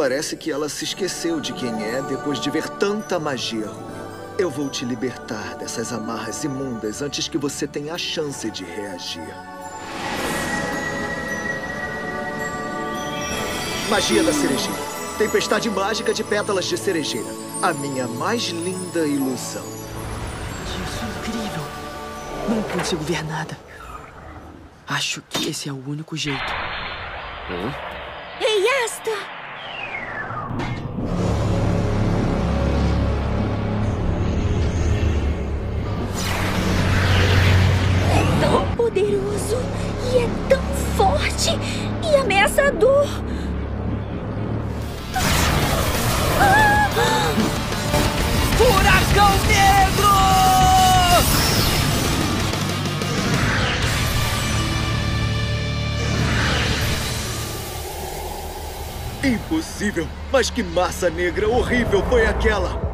Parece que ela se esqueceu de quem é depois de ver tanta magia ruim. Eu vou te libertar dessas amarras imundas antes que você tenha a chance de reagir. Magia da cerejeira. Tempestade mágica de pétalas de cerejeira. A minha mais linda ilusão. Isso é incrível. Não consigo ver nada. Acho que esse é o único jeito. Ei, Asta! Poderoso e é tão forte e ameaçador. Furacão Negro! Impossível! Mas que massa negra horrível foi aquela!